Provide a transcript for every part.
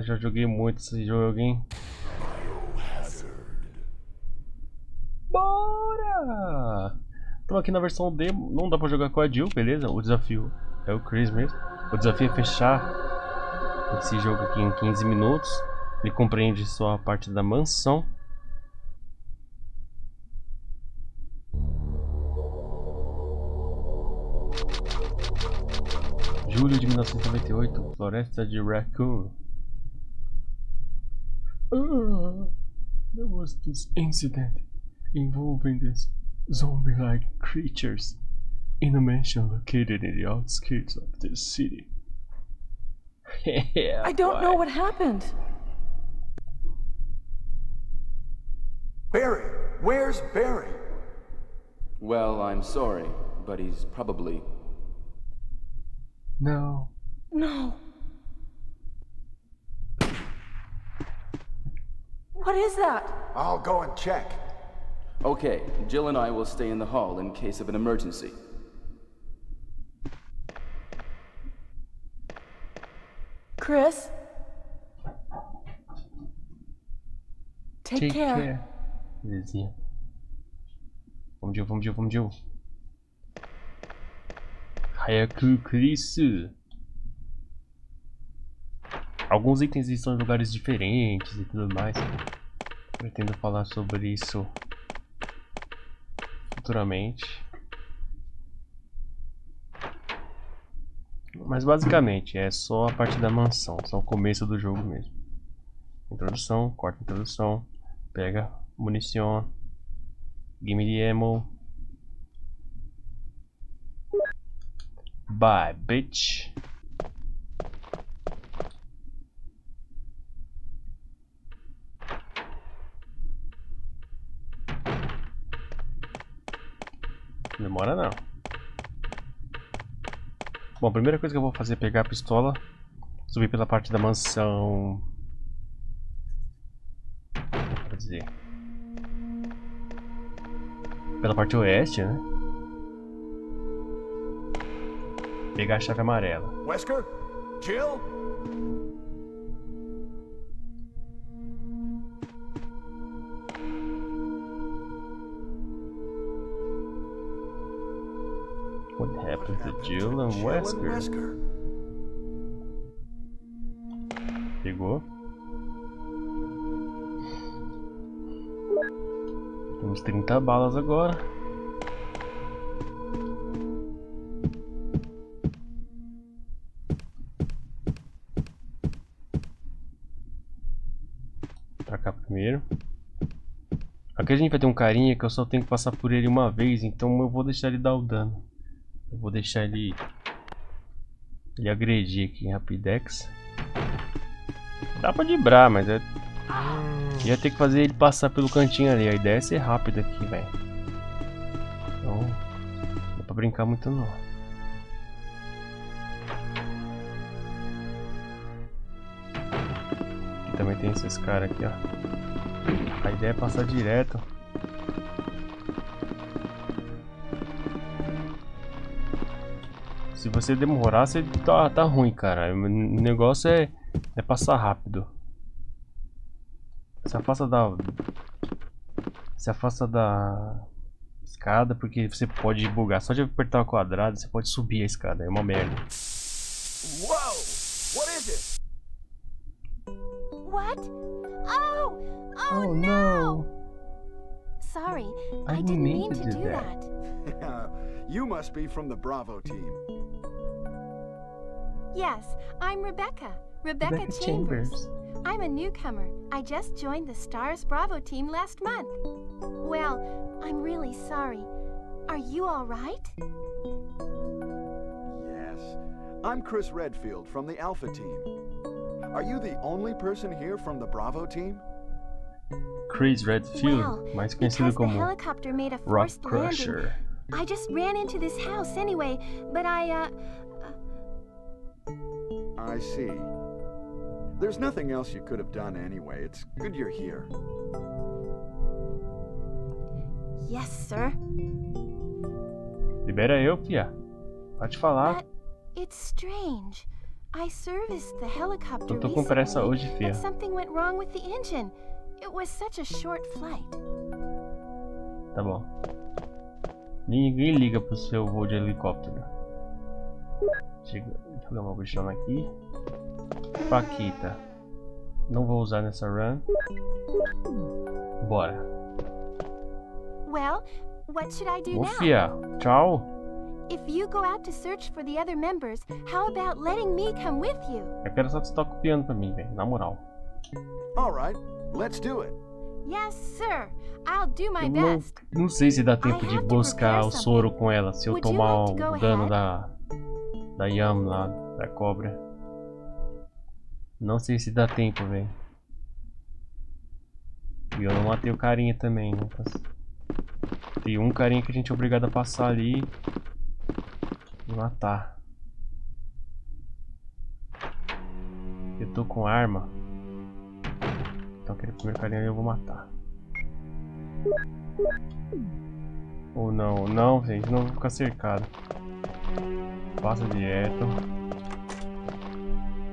Já joguei muito esse jogo, hein? Bora! Estamos aqui na versão demo, não dá pra jogar com a Jill, beleza? O desafio é o Chris mesmo. O desafio é fechar esse jogo aqui em 15 minutos. Ele compreende só a parte da mansão. Julho de 1998, Floresta de Raccoon. Uh, there was this incident involving these zombie-like creatures in a mansion located in the outskirts of the city. yeah, I don't boy. know what happened. Barry! Where's Barry? Well, I'm sorry, but he's probably. No. No. What is that? I'll go and check. Okay, Jill and I will stay in the hall in case of an emergency. Chris? Take, Take care. care. Belezinha. Vamos, Jill, vamos, Jill, vamos, Jill. Hayaku Kurisu. Alguns itens estão em lugares diferentes e tudo mais. Pretendo falar sobre isso futuramente. Mas basicamente é só a parte da mansão, só o começo do jogo mesmo. Introdução, corta introdução, pega munição, gimme the ammo. Bye, bitch. Demora não. Bom, a primeira coisa que eu vou fazer é pegar a pistola, subir pela parte da mansão. Quer dizer. Pela parte oeste, né? Pegar a chave amarela. Wesker? Jill? Happened to Jill and? Wesker. Pegou. Temos 30 balas agora. Pra cá primeiro. Aqui a gente vai ter um carinha que eu só tenho que passar por ele uma vez, então eu vou deixar ele dar o dano. Vou deixar ele... Ele agredir aqui em Rapidex. Dá pra dibrar, mas é... Ia ter que fazer ele passar pelo cantinho ali. A ideia é ser rápido aqui, velho. Então... Não dá pra brincar muito não. Aqui também tem esses caras aqui, ó. A ideia é passar direto. Se você demorar, você tá, tá ruim, cara. O negócio é, é passar rápido. Se afasta da. Se afasta da escada, porque você pode bugar. Só de apertar o quadrado, você pode subir a escada. É uma merda. Whoa! What is it? What? Oh! Oh, no! Sorry, I, I didn't mean mean to to do do that. that. you must be from the Bravo team. Yes, I'm Rebecca. Rebecca, Rebecca Chambers. Chambers. I'm a newcomer. I just joined the Stars Bravo team last month. Well, I'm really sorry. Are you all right? Yes. I'm Chris Redfield from the Alpha team. Are you the only person here from the Bravo team? Chris Redfield, well, mais because conhecido the como helicopter made a Rock forced landing. Crusher. I just ran into this house anyway, but I, uh, I see. There's nothing else you could have done anyway. It's good you're here. yes, sir. Libera eu, fia. Pode falar. But it's strange. I serviced the helicopter Eu tô com pressa recently, hoje, fia. but something went wrong with the engine. It was such a short flight. Tá bom. Ninguém liga pro seu voo de helicóptero. Chega, jogar uma bichona aqui. Paquita. Não vou usar nessa run. Bora. Well, what should I do Ô now? tchau. If you go out to search for the other members, how about letting me come with you? Eu quero só que você toque o piano pra mim, velho. Na moral. All right, let's do it. Yes, sir. I'll do my Eu não, best. não sei se dá tempo de buscar o soro com ela. Se eu tomar o dano da. Da Yam lá, da cobra. Não sei se dá tempo, velho. E eu não matei o carinha também, né? Tem um carinha que a gente é obrigado a passar ali e matar. Eu tô com arma. Então aquele primeiro carinha ali eu vou matar. Ou não, não, gente, não vou ficar cercado. Passa direto.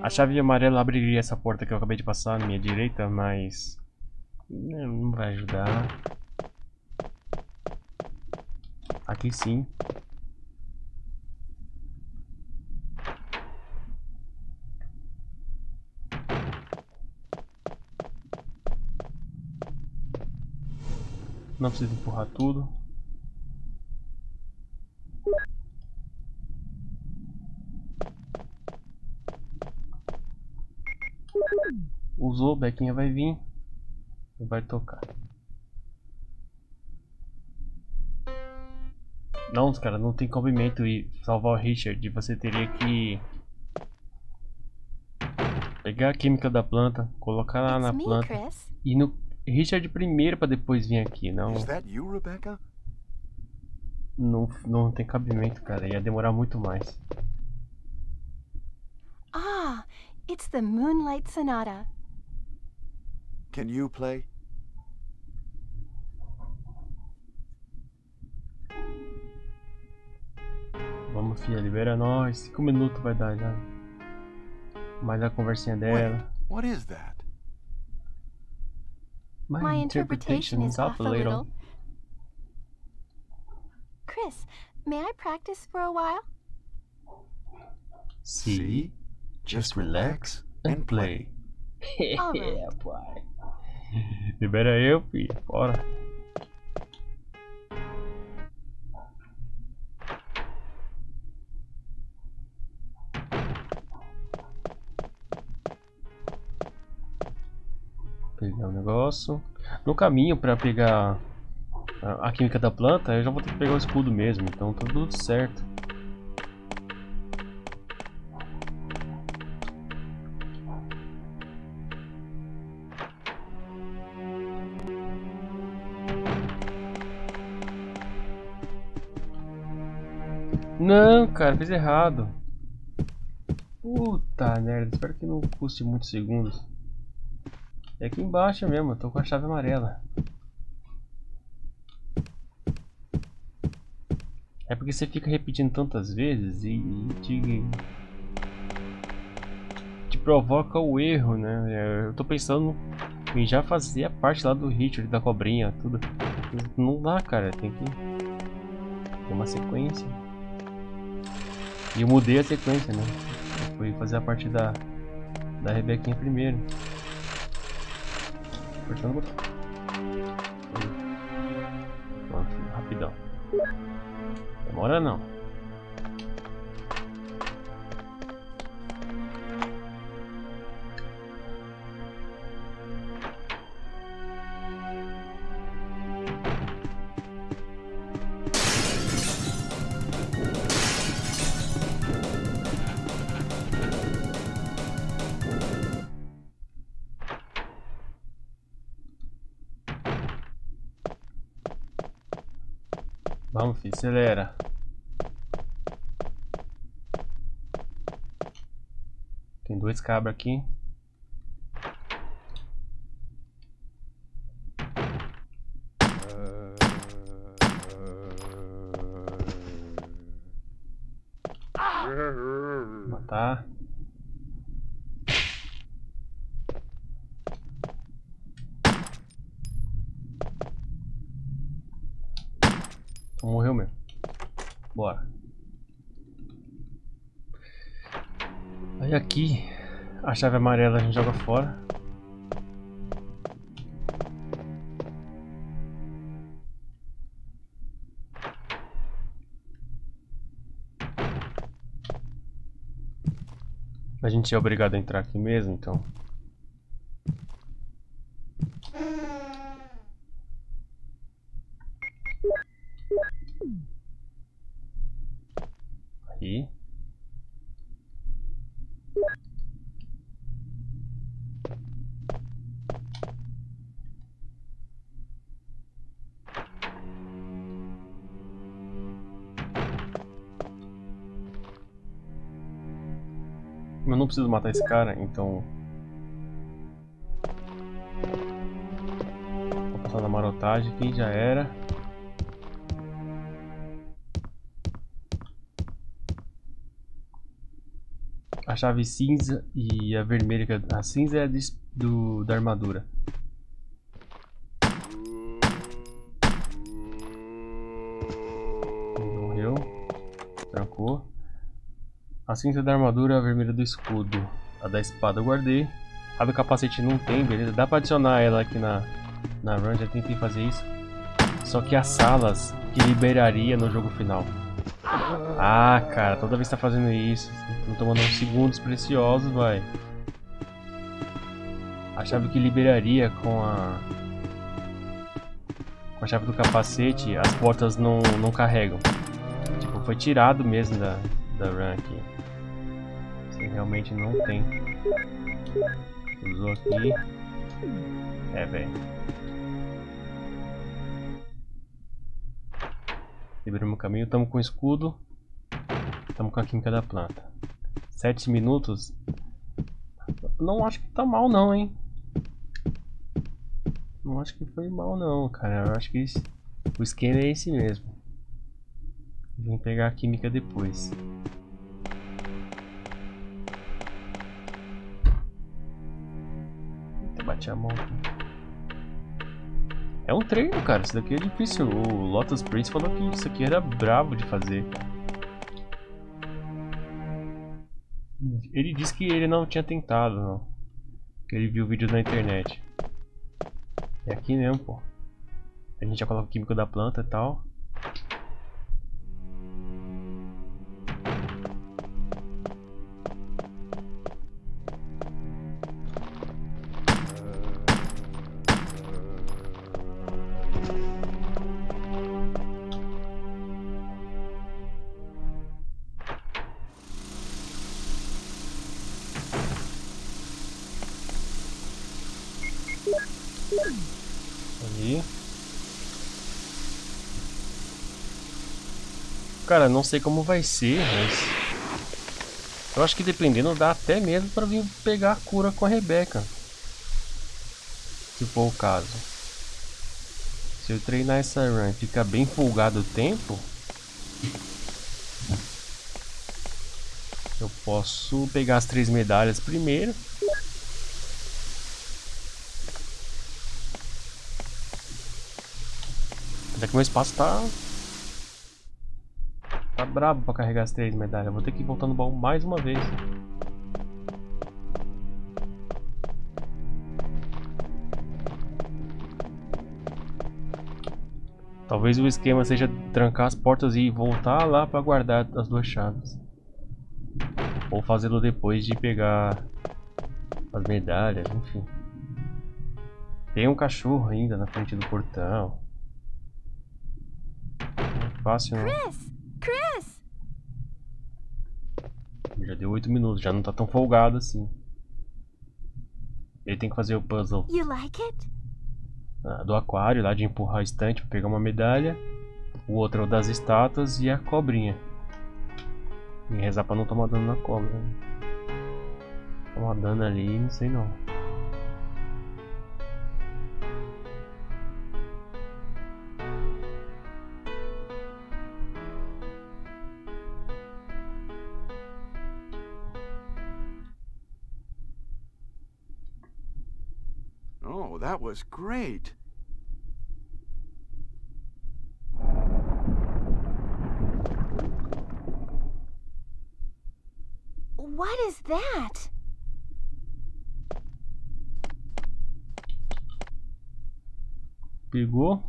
A chave amarela abriria essa porta que eu acabei de passar na minha direita, mas né, não vai ajudar. Aqui sim. Não precisa empurrar tudo. Usou, Bequinha vai vir e vai tocar. Não, cara, não tem cabimento e salvar o Richard. Você teria que pegar a química da planta, colocar lá na planta e no Richard primeiro pra depois vir aqui. Não, Is that you, Rebecca? não, não tem cabimento, cara. Ia demorar muito mais. Ah, it's the Moonlight Sonata. Can you play? Vamos, filha, libera nós. Cinco minutos vai dar já. Mais a conversinha Wait, dela. what is that? My interpretation is off a little. Chris, may I practice for a while? See? Just relax and play. Alright. É, pai. Libera eu, filho. Bora. Pegar o negócio. No caminho pra pegar a, a química da planta, eu já vou ter que pegar o escudo mesmo. Então tá tudo certo. Não, cara, fiz errado. Puta merda, espero que não custe muitos segundos. É aqui embaixo mesmo, tô com a chave amarela. É porque você fica repetindo tantas vezes e, e te, te provoca o erro, né? É, Eu tô pensando em já fazer a parte lá do Richard, da cobrinha, tudo. Não dá, cara, tem que ter uma sequência. E eu mudei a sequência, né? Eu fui fazer a parte da, da Rebequinha primeiro. Apertando o botão. Pronto, rapidão. Demora não. Acelera. Tem dois cabos aqui. Matar. Morreu mesmo. Bora. Aí aqui, a chave amarela a gente joga fora. A gente é obrigado a entrar aqui mesmo, então. Preciso matar esse cara, então. Vou passar na marotagem aqui, já era. A chave cinza e a vermelha, é- a cinza é a do, da armadura. A cinza da armadura, a vermelha do escudo. A da espada eu guardei. A do capacete não tem, beleza? Dá pra adicionar ela aqui na, na run, já tentei fazer isso. Só que as salas que liberaria no jogo final. Ah, cara, toda vez que tá fazendo isso, tô tomando uns segundos preciosos, vai. A chave que liberaria com a com a chave do capacete, as portas não, não carregam. Tipo, foi tirado mesmo da, da run aqui. Realmente não tem. Usou aqui. É, velho. Liberamos o caminho, estamos com escudo. Estamos com a química da planta. Sete minutos. Não acho que tá mal não, hein? Não acho que foi mal não, cara. Eu acho que esse- o esquema é esse mesmo. Vim pegar a química depois. Bati a mão aqui. É um treino, cara. Isso daqui é difícil. O Lotus Prince falou que isso aqui era bravo de fazer. Ele disse que ele não tinha tentado, não. Que ele viu o vídeo na internet. É aqui mesmo, pô. A gente já coloca o químico da planta e tal. Cara, não sei como vai ser, mas... Eu acho que dependendo dá até mesmo pra vir pegar a cura com a Rebeca. Se for o caso. Se eu treinar essa run e ficar bem folgado o tempo... Eu posso pegar as três medalhas primeiro. Até que meu espaço tá. Tá brabo pra carregar as três medalhas. Vou ter que voltar no baú mais uma vez. Talvez o esquema seja trancar as portas e voltar lá pra guardar as duas chaves. Ou fazê-lo depois de pegar as medalhas, enfim. Tem um cachorro ainda na frente do portão. Não é fácil não. Chris! Já deu 8 minutos, já não tá tão folgado assim. Ele tem que fazer o puzzle You like it? ah, do aquário lá de empurrar a estante pra pegar uma medalha. O outro é o das estátuas e a cobrinha. E rezar pra não tomar dano na cobra. né? Tomar dano ali, não sei não. Oh, that was great. What is that? Pegou.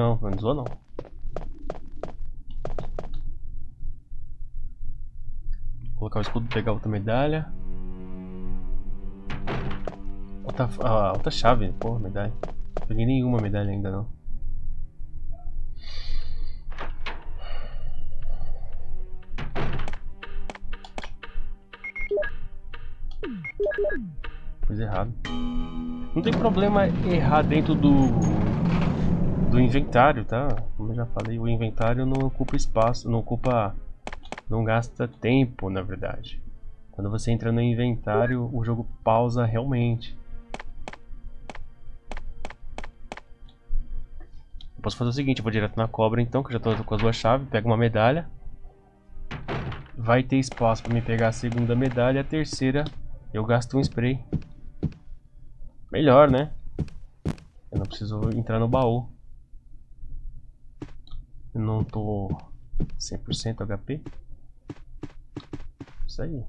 Não, não zoou não. Colocar o escudo, pegar outra medalha. Outra, ah, outra chave, porra, medalha. Não peguei nenhuma medalha ainda não. Coisa errada. Não tem problema errar dentro do do inventário, tá? Como eu já falei, o inventário não ocupa espaço, não ocupa não gasta tempo, na verdade. Quando você entra no inventário, o jogo pausa realmente. Eu posso fazer o seguinte, vou direto na cobra então, que eu já estou com as duas chaves, pego uma medalha. Vai ter espaço para me pegar a segunda medalha, a terceira eu gasto um spray. Melhor, né? Eu não preciso entrar no baú. Não tô 100% HP. Isso aí.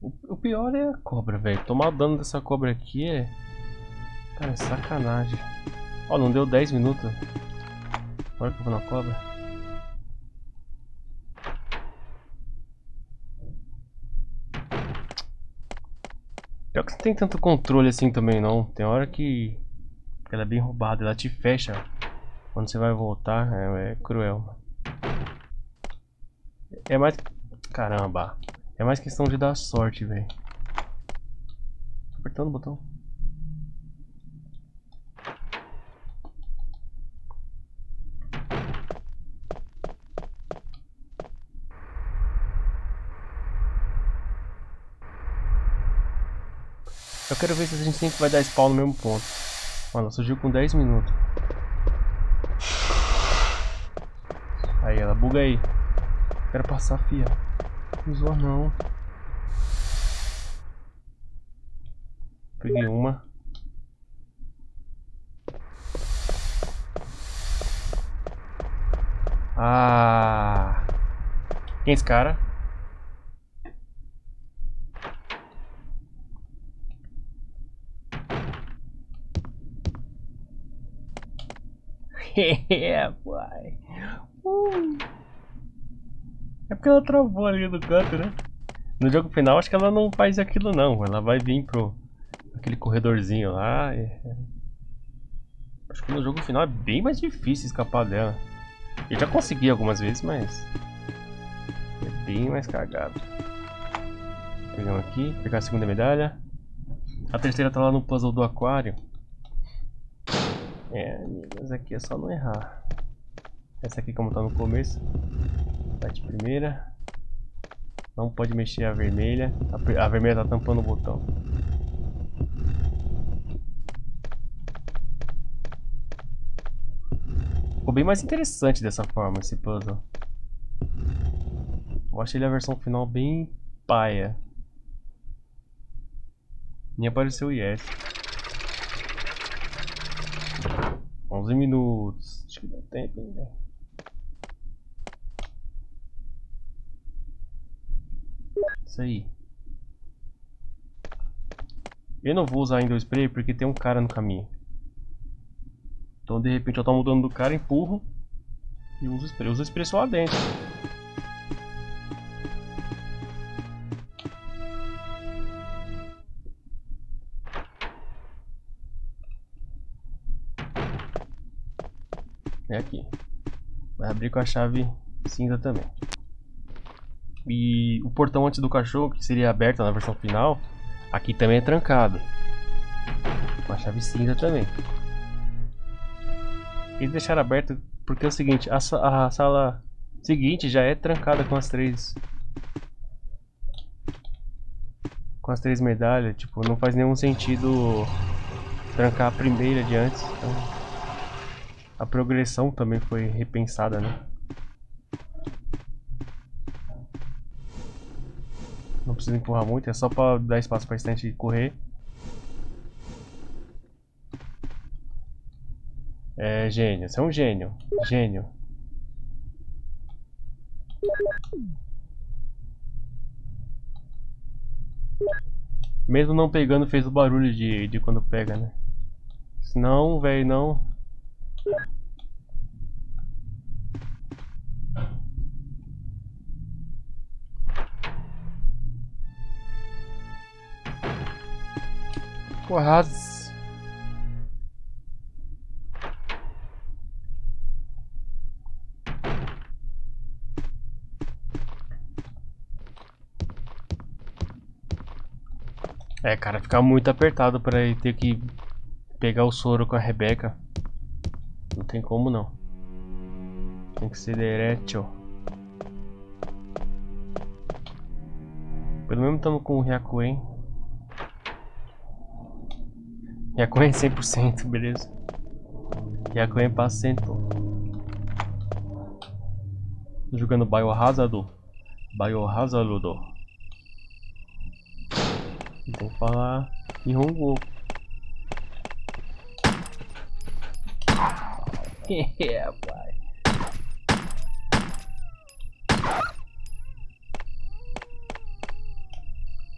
O, o, pior é a cobra, velho. Tomar o dano dessa cobra aqui é... Cara, é sacanagem. Ó, oh, não deu 10 minutos. Olha que eu vou na cobra. Pior que você tem tanto controle assim também não. Tem hora que ela é bem roubada, ela te fecha quando você vai voltar, é, é cruel. É mais... Caramba. É mais questão de dar sorte, velho. Apertando o botão. Eu quero ver se a gente sempre vai dar spawn no mesmo ponto. Mano, surgiu com 10 minutos. Aí, ela buga aí. Quero passar, fia. Não zoa não. Peguei uma. Ah. Quem é esse cara? yeah, boy. É porque ela travou ali no canto, né? No jogo final acho que ela não faz aquilo não. Ela vai vir pro aquele corredorzinho lá. É... Acho que no jogo final é bem mais difícil escapar dela. Eu já consegui algumas vezes, mas é bem mais cagado. Pegamos aqui, pegar a segunda medalha. A terceira tá lá no puzzle do aquário. É, amigos, aqui é só não errar. Essa aqui como tá no começo. Tá de primeira. Não pode mexer a vermelha. A, vermelha tá tampando o botão. Ficou bem mais interessante dessa forma esse puzzle. Eu achei ele a versão final bem paia. Nem apareceu o Yes. 11 minutos. Acho que dá tempo ainda. Isso aí. Eu não vou usar ainda o spray porque tem um cara no caminho. Então de repente eu tô mudando do cara, empurro e uso o spray. Uso o spray só lá dentro. É aqui. Vai abrir com a chave cinza também. E o portão antes do cachorro, que seria aberto na versão final, aqui também é trancado. Com a chave cinza também. Eles deixaram aberto porque é o seguinte, a, a sala seguinte já é trancada com as três com as três medalhas, tipo, não faz nenhum sentido trancar a primeira de antes. Então, a progressão também foi repensada, né? Não precisa empurrar muito, é só pra dar espaço pra estante correr. É gênio, você é um gênio. Gênio. Mesmo não pegando, fez o barulho de, de quando pega, né? Senão, velho, não. Quase. É, cara, fica muito apertado pra ele ter que pegar o soro com a Rebeca. Não tem como não. Tem que ser direto. Pelo menos estamos com o Ryakuen. Ryakuen 100%, beleza. Ryakuen passa 100. Tô jogando Biohazard. Biohazard. Tem que falar Nihongo. yeah, pai.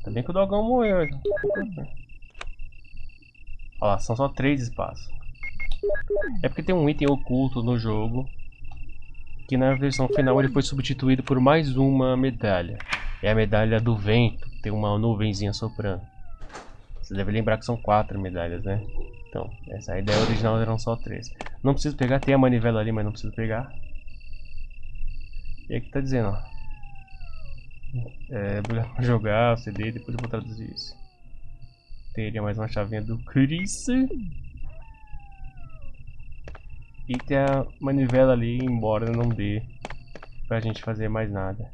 Tá bem que o dogão morreu. Olha lá, são só três espaços. É porque tem um item oculto no jogo. Que na versão final ele foi substituído por mais uma medalha. É a medalha do vento. Tem uma nuvenzinha soprando. Você deve lembrar que são quatro medalhas, né? Então, essa a ideia original eram só três. Não preciso pegar, tem a manivela ali, mas não preciso pegar. E aqui tá dizendo, ó. É, jogar o CD, depois eu vou traduzir isso. Teria mais uma chavinha do Chris. E tem a manivela ali, embora não dê pra gente fazer mais nada.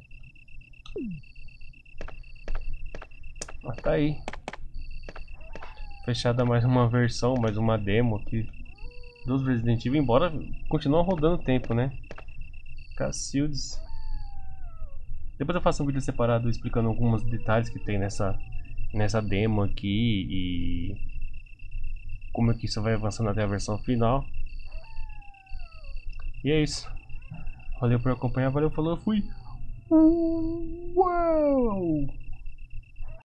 Ah, tá aí. Fechada mais uma versão, mais uma demo aqui dos Resident Evil, embora continue rodando tempo, né? Cacildes. Depois eu faço um vídeo separado explicando alguns detalhes que tem nessa, nessa demo aqui e como é que isso vai avançando até a versão final. E é isso. Valeu por acompanhar, valeu, falou, fui. Uau!